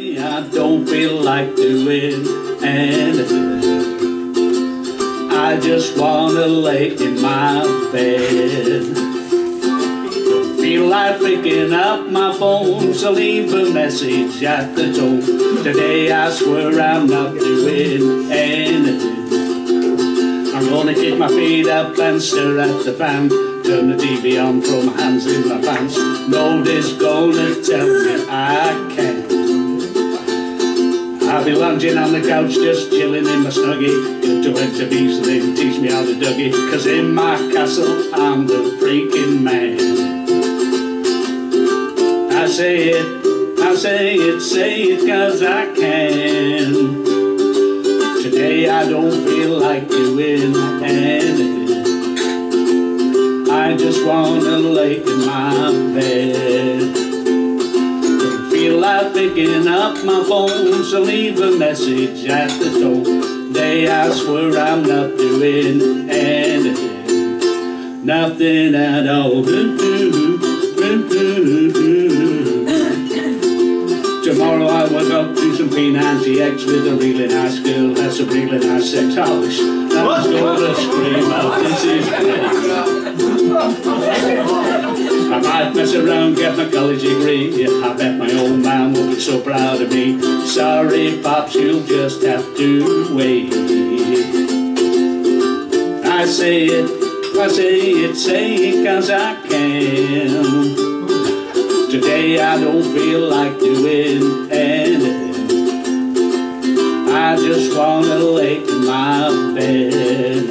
I don't feel like doing anything. I just wanna lay in my bed. Feel like picking up my phone, so leave a message at the tone. Today I swear I'm not doing anything. I'm gonna kick my feet up and stare at the fan. Turn the TV on, throw my hands in my pants. Nobody's gonna tell me I can't. I'll be lounging on the couch, just chilling in my snuggie. To so they can teach me how to dougie. Cause in my castle, I'm the freaking man. I say it, I say it, say it cause I can. Today I don't feel like doing anything. I just wanna lay in my bed. Like picking up my phone, so leave a message at the tone. Today I swear I'm not doing anything. Nothing at all. Tomorrow I wake up to some P90X with a really nice girl. That's a really nice sex house. I was gonna scream out, this is. I might mess around, get my college degree. I bet old man will be so proud of me. Sorry, Pops, you'll just have to wait. I say it, I say it, say it, cause I can. Today I don't feel like doing anything. I just wanna lay in my bed.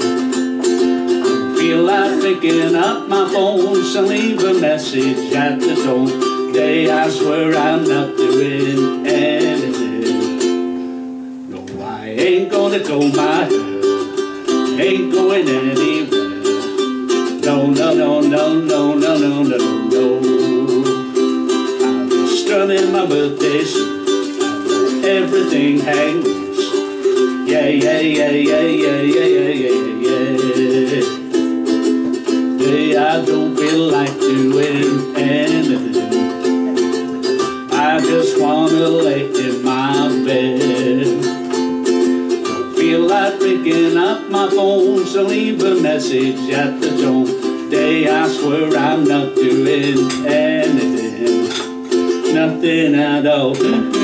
Feel like picking up my phone, so leave a message at the tone. Today I swear I'm not doing anything. No, I ain't gonna go my ain't going anywhere. No, no, no, no, no, no, no, no, no. I'm just strumming my birthday suit. Everything hangs. Yeah, yeah, yeah, yeah, yeah, yeah, yeah, yeah, yeah. I don't feel like doing my phone, so leave a message at the tone. Today I swear I'm not doing anything. Nothing at all.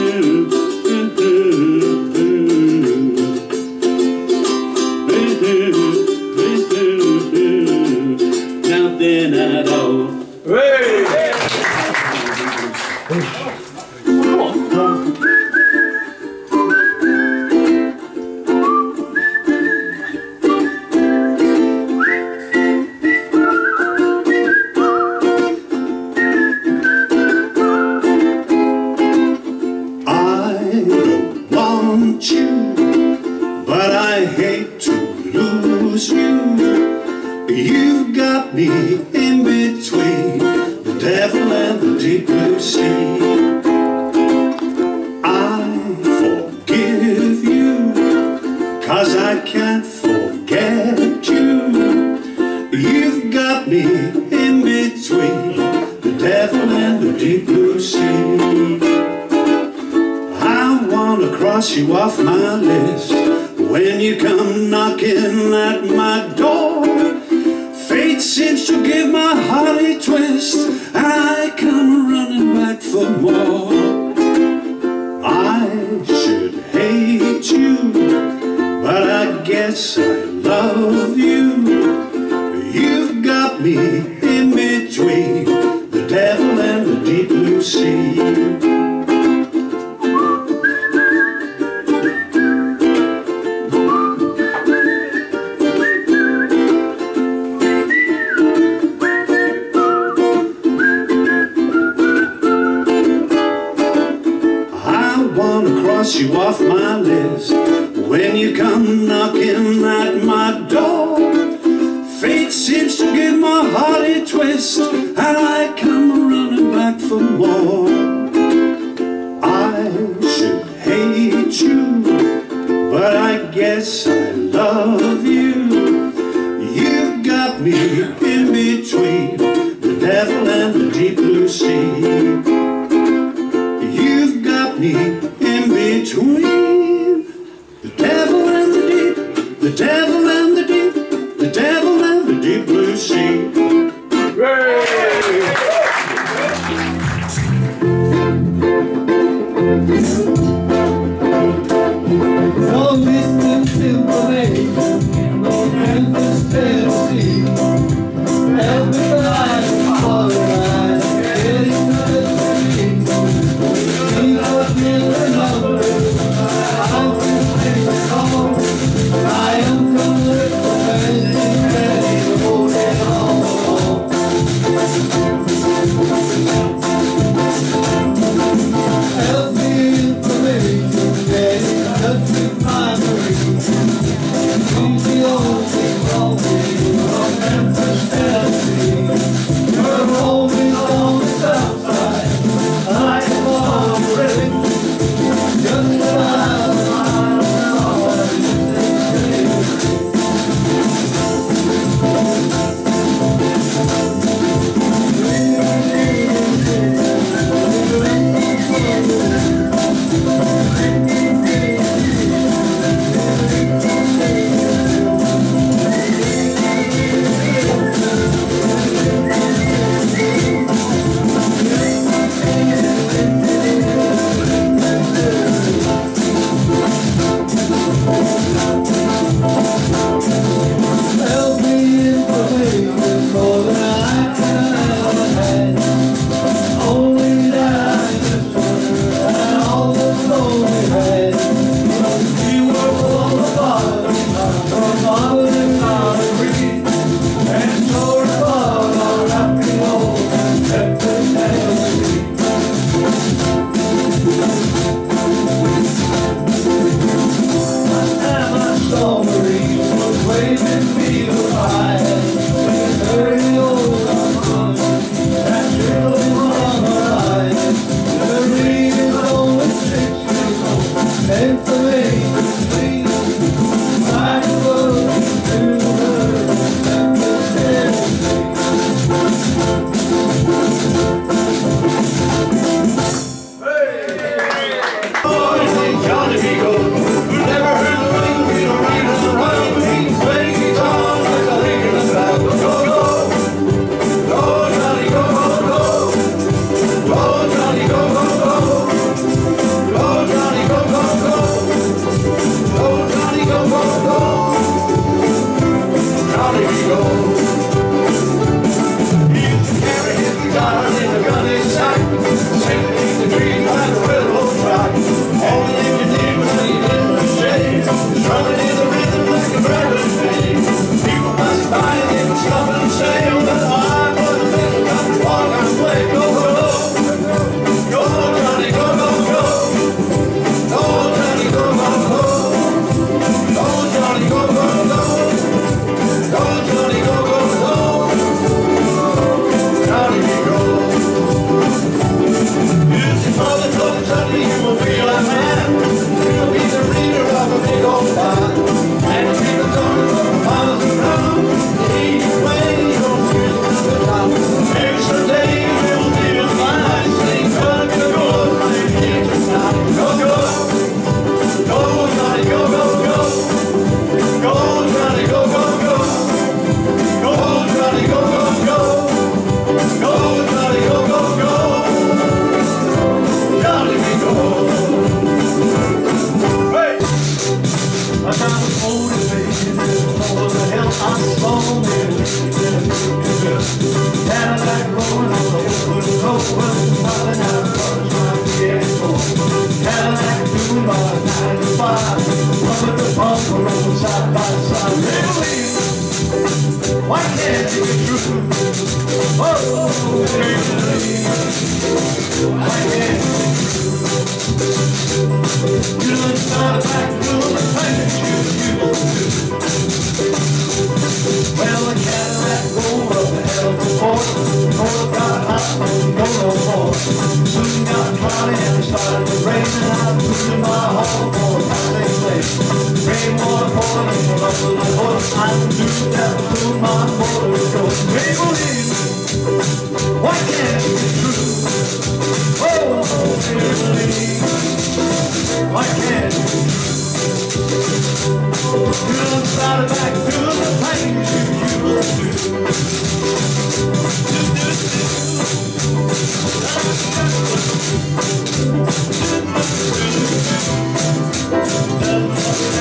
Devil and the deep blue sea. I wanna cross you off my list when you come knocking at my door. Fate seems to give my heart a twist, and I come running back for more. Cross you off my list when you come knocking at my door. Fate seems to give my heart a twist, and I No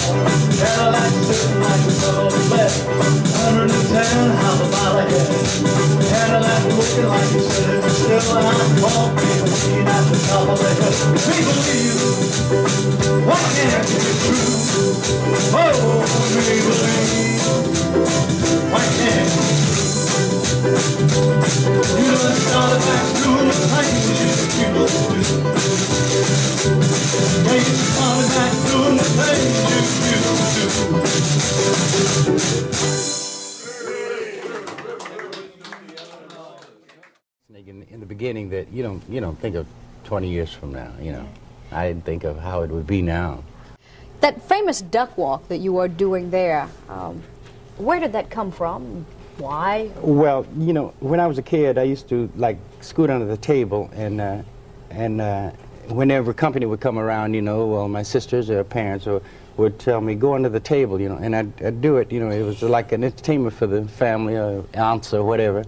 Cadillac like a little bed, 110 how the mile ahead. Cadillac looking like was still I called Maybellene at the top of the hill. Maybellene, why can't it be true? Oh, be You done started back to the things you do. In, in the beginning, that you don't you don't think of 20 years from now. You know, I didn't think of how it would be now. That famous duck walk that you are doing there, um, where did that come from? Why? Well, you know, when I was a kid, I used to like scoot under the table, and uh, and uh, whenever company would come around, you know, well, my sisters or parents or would tell me go under the table, you know, and I'd, I'd do it. You know, it was like an entertainment for the family or aunts or whatever.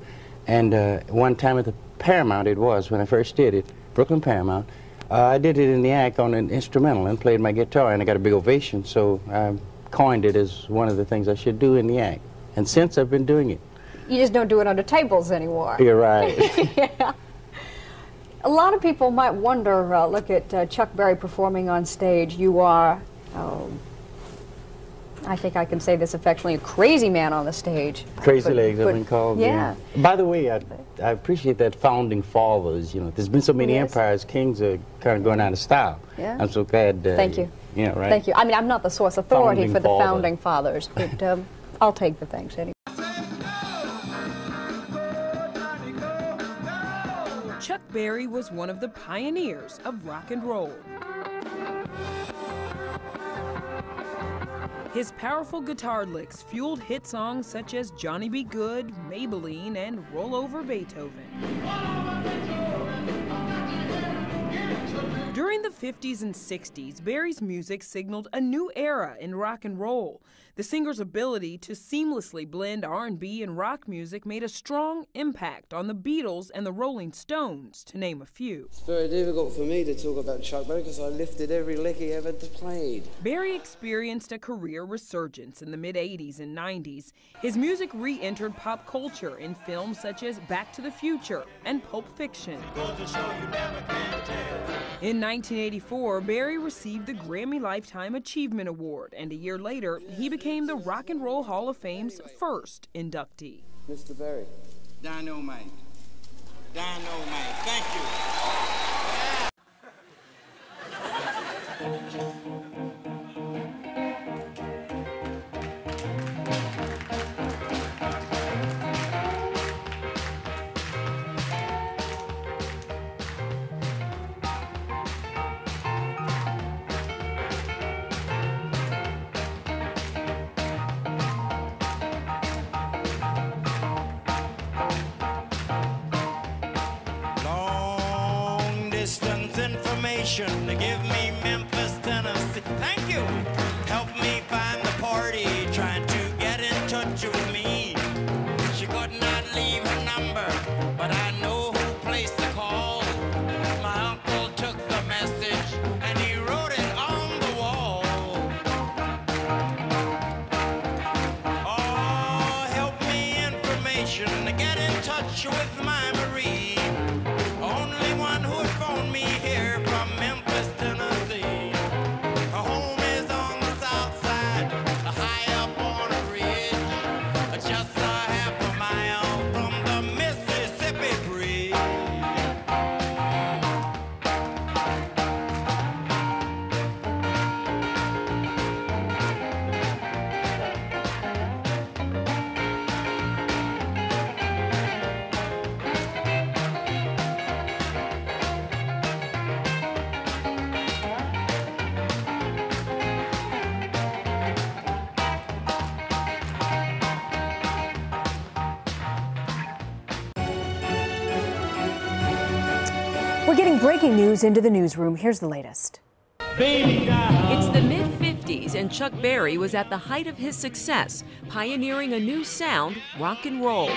And uh, one time at the Paramount, it was when I first did it, Brooklyn Paramount. Uh, I did it in the act on an instrumental and played my guitar, and I got a big ovation. So I coined it as one of the things I should do in the act. And since I've been doing it. You just don't do it under tables anymore. You're right. yeah. A lot of people might wonder, uh, look at uh, Chuck Berry performing on stage. You are, oh, I think I can say this affectionately, a crazy man on the stage. Crazy But- legs, I've been called. Yeah. By the way, I, I appreciate that founding fathers. You know, there's been so many Yes. empires, kings are kind of going out of style. Yeah. I'm so glad. Uh, Thank you. Yeah, right. Thank you. I mean, I'm not the source authority Founding for the father. founding fathers, but um, I'll take the thanks anyway. Chuck Berry was one of the pioneers of rock and roll. His powerful guitar licks fueled hit songs such as Johnny B. Goode, Maybellene, and Roll Over Beethoven. During the 50s and 60s, Berry's music signaled a new era in rock and roll. The singer's ability to seamlessly blend R&B and rock music made a strong impact on the Beatles and the Rolling Stones, to name a few. It's very difficult for me to talk about Chuck Berry because I lifted every lick he ever played. Berry experienced a career resurgence in the mid 80s and 90s. His music re entered pop culture in films such as Back to the Future and Pulp Fiction. In 1984, Berry received the Grammy Lifetime Achievement Award, and a year later, he became the Rock and Roll Hall of Fame's first inductee. Mr. Berry. Dynamite. Dynamite. Thank you. Long information to give me Memphis, Tennessee. Thank you. Help me find the party trying to get in touch with me. She could not leave her number, but I know who placed the call. My uncle took the message and he wrote it on the wall. Oh, help me information to get in touch with We're getting breaking news into the newsroom. Here's the latest. It's the mid 50s, and Chuck Berry was at the height of his success, pioneering a new sound rock and roll.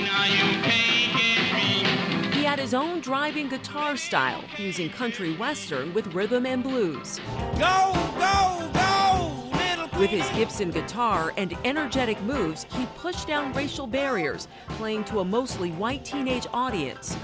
He had his own driving guitar style, fusing country western with rhythm and blues. Go, go, go, little With his Gibson guitar and energetic moves, he pushed down racial barriers, playing to a mostly white teenage audience.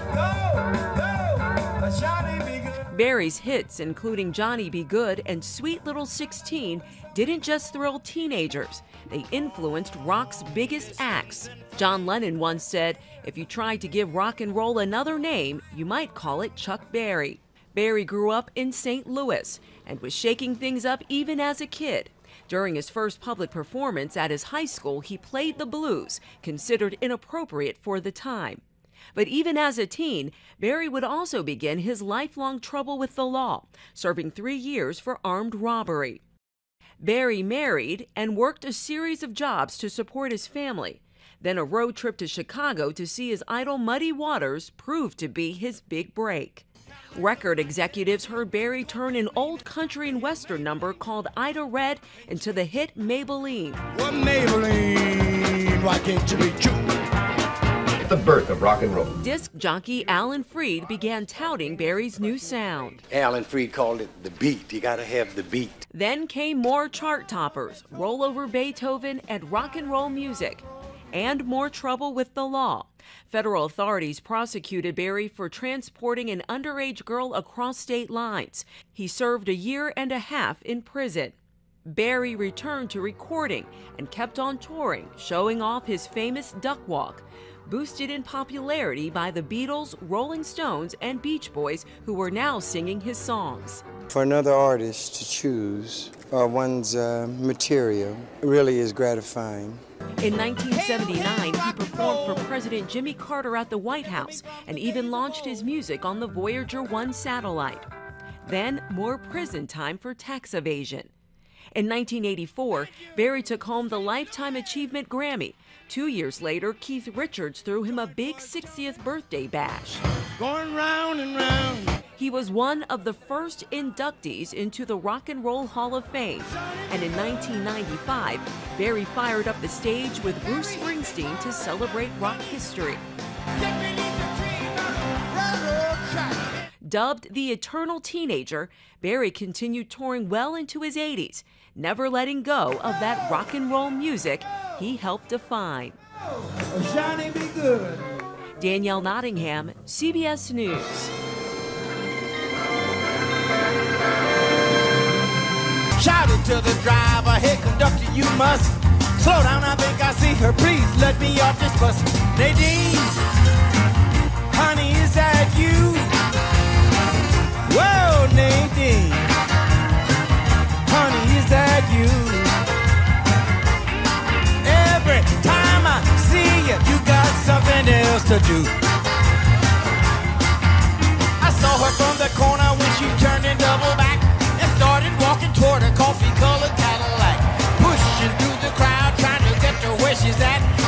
Berry's hits, including Johnny B. Goode and Sweet Little 16, didn't just thrill teenagers, they influenced rock's biggest acts. John Lennon once said, If you tried to give rock and roll another name, you might call it Chuck Berry. Barry grew up in St. Louis and was shaking things up even as a kid. During his first public performance at his high school, he played the blues, considered inappropriate for the time. But even as a teen, Berry would also begin his lifelong trouble with the law, serving three years for armed robbery. Berry married and worked a series of jobs to support his family. Then a road trip to Chicago to see his idol Muddy Waters proved to be his big break. Record executives heard Berry turn an old country and western number called Ida Red into the hit Maybellene. What Maybellene? Why can't you be true? The birth of rock and roll. Disc jockey Alan Freed began touting Berry's new sound. Alan Freed called it the beat. You gotta have the beat. Then came more chart toppers, rollover Beethoven, and rock and roll music, and more trouble with the law. Federal authorities prosecuted Berry for transporting an underage girl across state lines. He served a year and a half in prison. Berry returned to recording and kept on touring, showing off his famous duck walk, boosted in popularity by the Beatles, Rolling Stones, and Beach Boys, who were now singing his songs. For another artist to choose uh, one's uh, material really is gratifying. In 1979, he performed for President Jimmy Carter at the White House and even launched his music on the Voyager 1 satellite. Then, more prison time for tax evasion. In 1984, Berry took home the Lifetime Achievement Grammy. Two years later, Keith Richards threw him a big 60th birthday bash. Going round and round. He was one of the first inductees into the Rock and Roll Hall of Fame. And in 1995, Berry fired up the stage with Bruce Springsteen to celebrate rock history. Dubbed the Eternal Teenager, Berry continued touring well into his 80s, never letting go of that rock and roll music he helped define. Johnny be good. Danielle Nottingham, CBS News. Shouted to the driver, hey conductor, you must slow down. I think I see her. Please let me off this bus. Nadine, honey, is that you? Whoa, Nadine, that you? Every time I see you, you got something else to do. I saw her from the corner when she turned and doubled back and started walking toward a coffee-colored Cadillac, pushing through the crowd, trying to get to where she's at.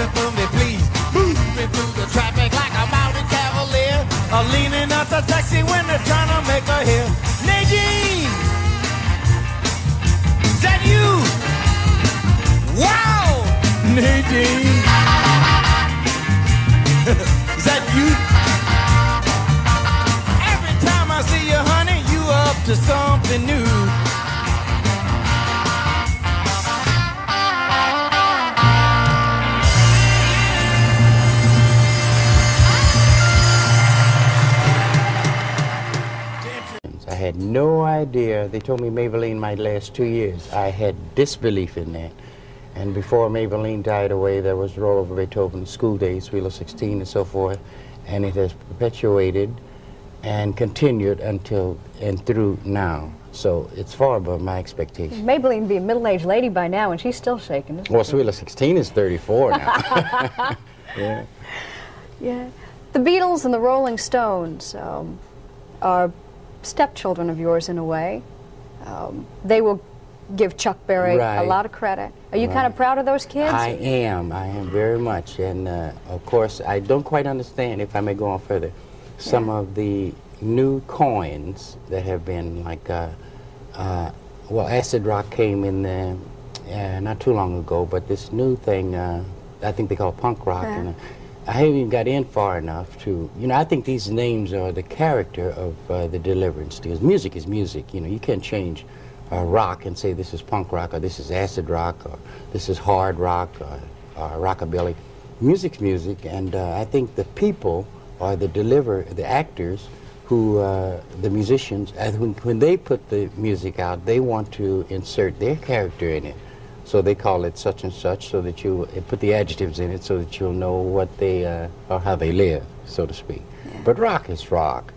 Up for me, please. Moving through the traffic like a mountain cavalier. Uh, leaning out the taxi when they're trying to make a hill. Nadine, is that you? Wow, Nadine. Is that you. Every time I see you, honey, you up to something new. No idea. They told me Maybellene might last two years. I had disbelief in that. And before Maybellene died away, there was Roll Over Beethoven, School Days, Wheel of 16, and so forth. And it has perpetuated and continued until and through now. So it's far above my expectations. Maybellene be a middle-aged lady by now, and she's still shaking. isn't Well, of 16 is 34 now. yeah. Yeah. The Beatles and the Rolling Stones um, are stepchildren of yours in a way. Um, they will give Chuck Berry a lot of credit. Are you kind of proud of those kids? I am. I am very much. And uh, of course, I don't quite understand, if I may go on further, some of the new coins that have been like, uh, uh, well, acid rock came in the, uh, not too long ago, but this new thing, uh, I think they call punk rock. Yeah. And, uh, I haven't even got in far enough to, you know, I think these names are the character of uh, the deliverance because music is music. You know, you can't change uh, rock and say this is punk rock or this is acid rock or this is hard rock or, or rockabilly. Music's music, and uh, I think the people are the deliver, the actors who, uh, the musicians, when, when they put the music out, they want to insert their character in it. So they call it such and such so that you uh, put the adjectives in it so that you'll know what they, uh, or how they live, so to speak. But rock is rock.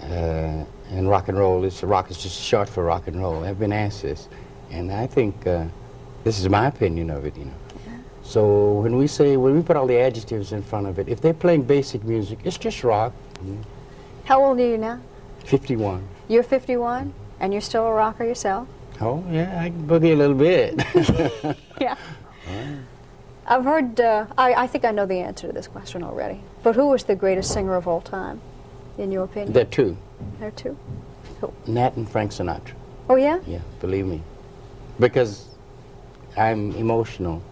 Uh, and rock and roll is, rock is just short for rock and roll. I've been asked this. And I think uh, this is my opinion of it, you know. So when we say, when we put all the adjectives in front of it, if they're playing basic music, it's just rock. How old are you now? 51. You're 51, and you're still a rocker yourself? Oh, yeah, I can boogie a little bit. Yeah. I've heard, uh, I, I think I know the answer to this question already. But who was the greatest singer of all time, in your opinion? there are two, There are two. Nat and Frank Sinatra. Oh, yeah? Yeah, believe me. Because I'm emotional,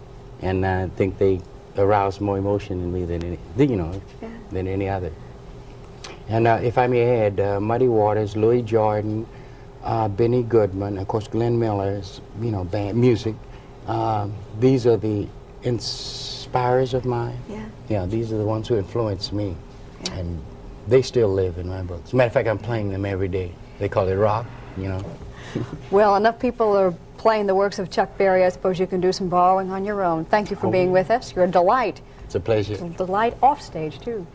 and I think they arouse more emotion in me than any, you know, yeah. than any other. And uh, if I may add, uh, Muddy Waters, Louis Jordan, uh, Benny Goodman, of course, Glenn Miller's, you know, band music. Um, these are the inspirers of mine. Yeah. Yeah, these are the ones who influenced me, and they still live in my books. Matter of fact, I'm playing them every day. They call it rock, you know. Well, enough people are playing the works of Chuck Berry. I suppose you can do some borrowing on your own. Thank you for Oh. being with us. You're a delight. It's a pleasure. It's A delight off stage, too.